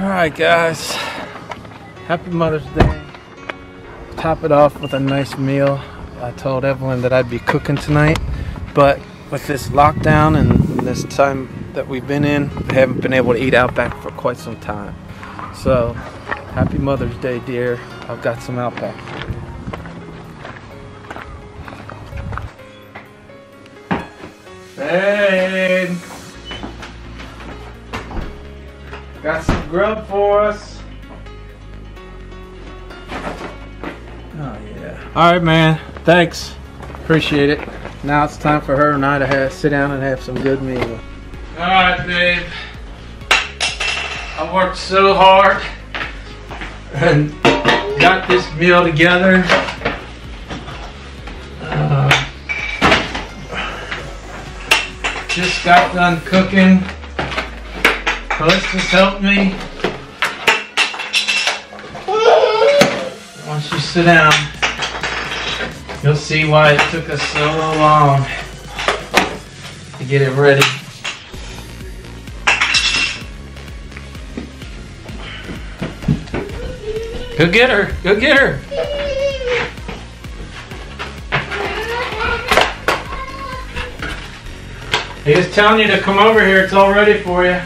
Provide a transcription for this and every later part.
Alright guys, happy Mother's Day. Top it off with a nice meal. I told Evelyn that I'd be cooking tonight, but with this lockdown and this time that we've been in, I haven't been able to eat Outback for quite some time. So, happy Mother's Day dear. I've got some Outback. Babe! Got some grub for us. Oh yeah. All right, man. Thanks. Appreciate it. Now it's time for her and I to have, sit down and have some good meal. All right, babe. I worked so hard and got this meal together. Uh, just got done cooking. Callistus helped me. Once you sit down, you'll see why it took us so long to get it ready. Go get her. Go get her. He was telling you to come over here. It's all ready for you.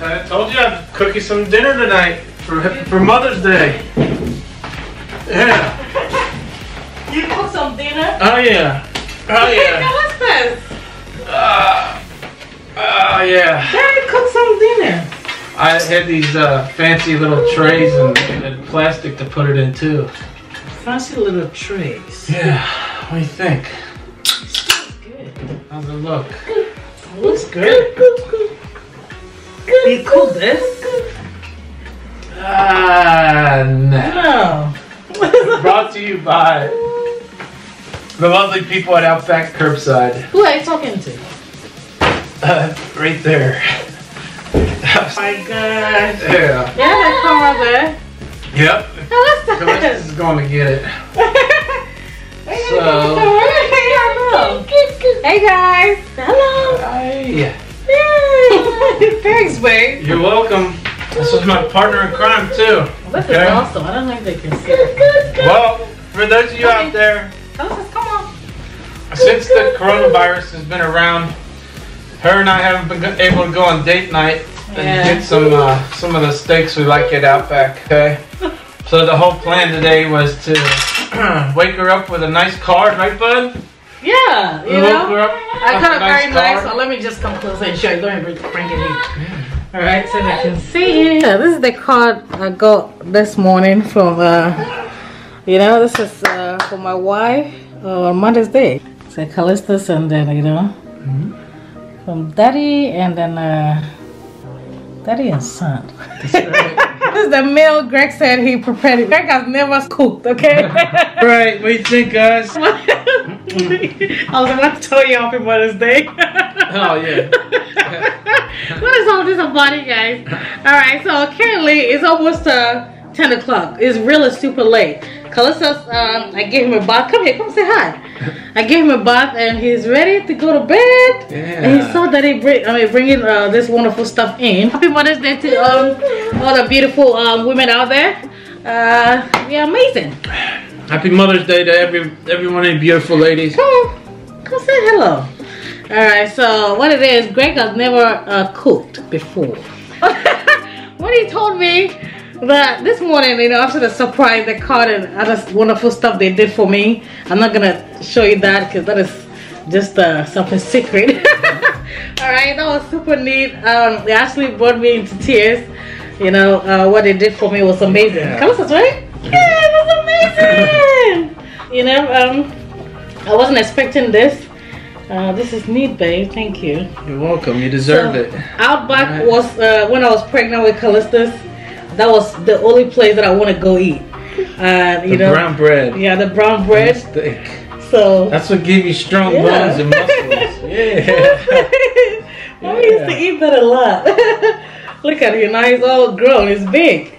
What is ready? I told you I'd cook you some dinner tonight for for Mother's Day. Yeah. You cook some dinner? Oh yeah. Oh yeah. What's this? Uh, oh yeah. Daddy cook some dinner. I had these uh, fancy little trays and, and plastic to put it in too. Fancy little trays. Yeah. What do you think? Good. How's it look? Looks good. You cook this? Ah, nah. No. Brought to you by the lovely people at Outback Curbside. Who are you talking to? Uh, right there. Oh my gosh. yeah. Yeah, come over there. Yep. Callistus this? is going to get it. So. Hey guys. Hello. Hey. Yay. Thanks, babe. You're welcome. This is my partner in crime too. This is Okay. awesome. I don't know if they can see it. Well, for those of you out there, Alexis, come on. since the coronavirus has been around, her and I haven't been able to go on date night and get some uh, some of the steaks we like at Outback. Okay. So the whole plan today was to wake her up with a nice card, right, bud? Yeah, you We woke her know. I with got a very nice. So let me just come closer and show you. Let me bring, bring it in. All right, so they can see it. Yeah, this is the card I got this morning from, uh, you know, this is uh, for my wife uh, on Mother's Day. So Callistus and then, you know, from daddy and then uh, daddy and son. this is the meal Greg said he prepared. Greg has never cooked, okay? Right. What do you think, guys? I was about to tell you Happy Mother's Day. Oh yeah. what is all this about, you guys? All right, so currently it's almost uh, 10 o'clock. It's really super late. Callistus, um, I gave him a bath. Come here, come say hi. I gave him a bath and he's ready to go to bed. And he saw that he bring, I mean, bringing uh, this wonderful stuff in. Happy Mother's Day to um, all the beautiful um, women out there. Uh, yeah, amazing. Happy Mother's Day to every every one of you beautiful ladies. Come come say hello. All right, so what it is, Greg has never uh, cooked before. when he told me that this morning, you know, after the surprise the card and other wonderful stuff they did for me, I'm not gonna show you that because that is just uh, something secret. All right, that was super neat. Um, they actually brought me into tears. You know, uh, what they did for me was amazing. Yeah. Come on, right? Yeah, it was amazing. you know, um, I wasn't expecting this. Uh, this is neat, babe. Thank you. You're welcome. You deserve So, it. Outback Right. was uh, when I was pregnant with Callistus. That was the only place that I want to go eat. Uh, you The know, brown bread. yeah, the brown and bread. Steak. So That's what gave you strong Yeah. bones and muscles. Yeah. Mommy used to eat that a lot. Look at you now; he's all grown. He's big.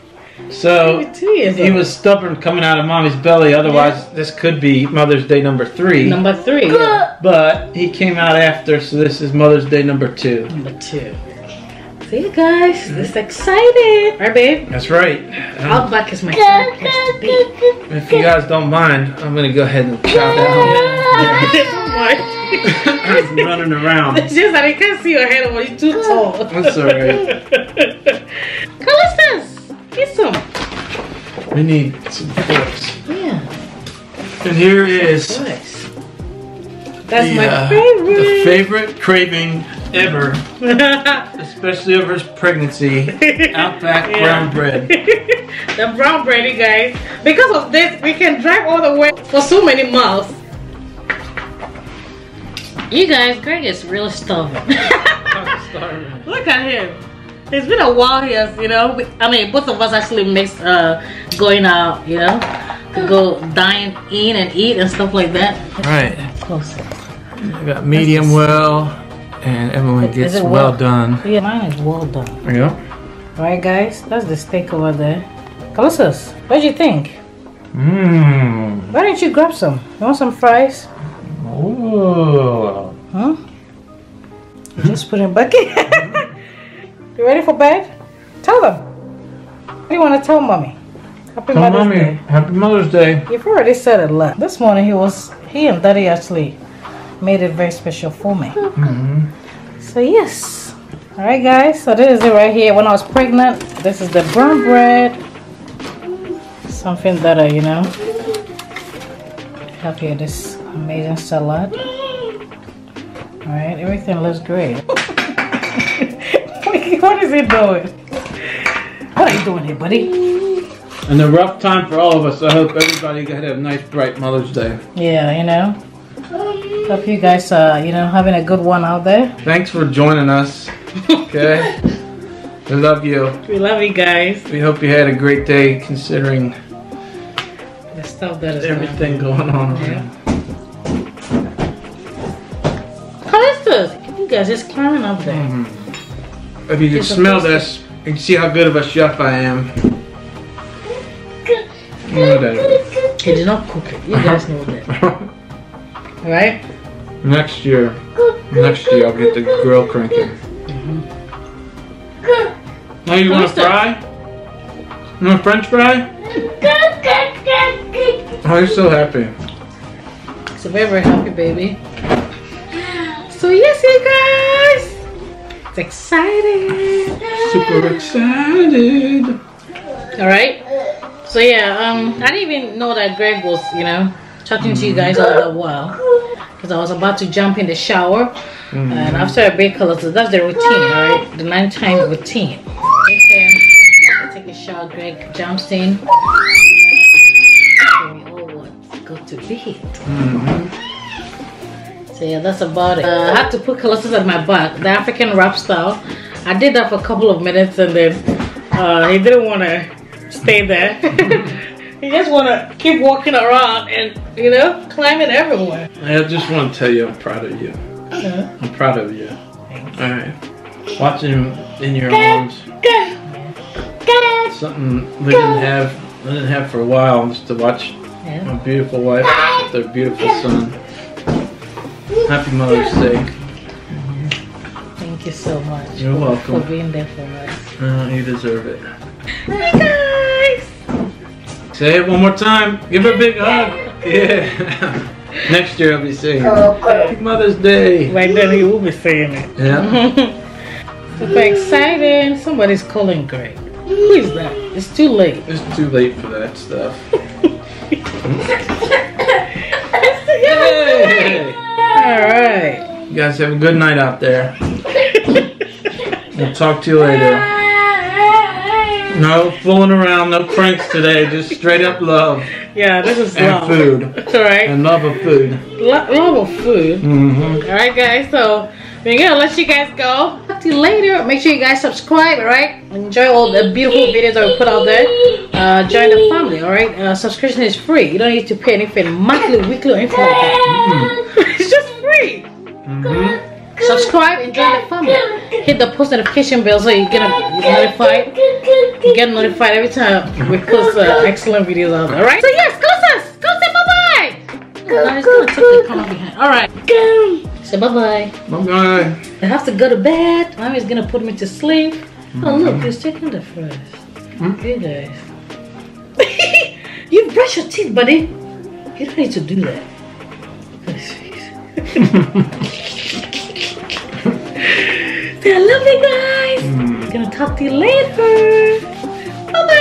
So Maybe two years he was stubborn coming out of mommy's belly. Otherwise, this could be Mother's Day number three. number three. yeah. But he came out after, so this is Mother's Day number two. Number two. See you guys. It's exciting. Right, babe? That's right. Um, black is my favorite place to be. if you guys don't mind, I'm gonna go ahead and chow down. I'm running around. It's just that I can't see your head over. You're too tall. That's alright. Callistus, get some. We need some forks. Yeah, And here is nice. That's the, my uh, favorite. the favorite craving ever, especially over his pregnancy. Outback Yeah. brown bread. the brown bread, you guys. Because of this, we can drive all the way for so many miles. You guys, Greg is really starving. Look at him. It's been a while here, you know. I mean, both of us actually missed uh, going out, you know, to go dine in and eat and stuff like that. Right. Closer. We got medium well, and everyone gets well well? done. Yeah, mine is well done. Yeah. Alright, guys, that's the steak over there. Callistus, what do you think? Mmm. Why don't you grab some? You want some fries? Ooh. Huh? Just put in bucket. you ready for bed? Tell them. What do you want to tell mommy? Happy Tell Mother's mommy, Day. happy Mother's Day. You've already said it lot. This morning he was he and daddy actually made it very special for me. hmm So yes. Alright guys, so this is it right here. When I was pregnant, this is the brown bread. Something that I, you know, have here this amazing salad. Alright, everything looks great. what is he doing? What are you doing here, buddy? And a rough time for all of us. I hope everybody had a nice, bright Mother's Day. Yeah, you know. Hope you guys are, you know, having a good one out there. Thanks for joining us. Okay. we love you. We love you guys. We hope you had a great day considering The stuff that is everything going on. Yeah. Callistus, you guys just climbing up there. Mhm. If you could It's a smell this, you can see how good of a chef I am. Whatever. He did not cook it. You guys know that. Right? next year, next year I'll get the grill cranking. Now you want to fry? You want a French fry? Oh, you're so happy. So very, very happy, baby. So yes, you guys. It's exciting. Super excited. All right. So yeah, um, I didn't even know that Greg was, you know, talking to you guys all the while, because I was about to jump in the shower, and after a big color, so that's the routine, right? the nighttime routine. Okay, I take a shower, Greg jumps in, and we all want to go to bed. So yeah, that's about it. Uh, I had to put Callistus at my back, the African rap style. I did that for a couple of minutes and then uh, he didn't want to stay there. he just want to keep walking around and, you know, climbing everywhere. I just want to tell you I'm proud of you. Uh, I'm proud of you. Alright. Watching him in your arms. Something we didn't have didn't have for a while just to watch yeah. my beautiful wife with their beautiful son. Happy Mother's Day. Thank you so much You're for, welcome. for being there for us. Uh, you deserve it. Hey guys! Say it one more time. Give her a big hug. Yeah. Next year I'll be saying oh, Happy Mother's Day. Right then he will be saying it. Yeah. Super exciting. Somebody's calling Greg. Who is that? It's too late. It's too late for that stuff. Yay! Hey. Alright. You guys have a good night out there. We'll talk to you later. No fooling around, no pranks today, just straight up love Yeah, this is and love. food. Alright. And love of food. Lo- love of food. Mm-hmm. Alright guys, so we're gonna let you guys go. Talk to you later. Make sure you guys subscribe, alright? Enjoy all the beautiful videos that we put out there. Uh, join the family, alright? Uh, subscription is free. You don't need to pay anything monthly, weekly, or anything like that. it's just free. Mm-hmm. Subscribe and join the family. Hit the post notification bell so you get notified. You get notified every time we post uh, excellent videos out there. Alright? So yes, go sis! Go say bye-bye! No, it's gonna take the camera behind. Alright. Say bye bye. Bye bye. I have to go to bed. Mommy's gonna put me to sleep. Oh look, you're taking the first. Mm. You guys. you brush your teeth, buddy. You don't need to do that. Look at his face. I love you guys. Gonna talk to you later. Oh Bye-bye.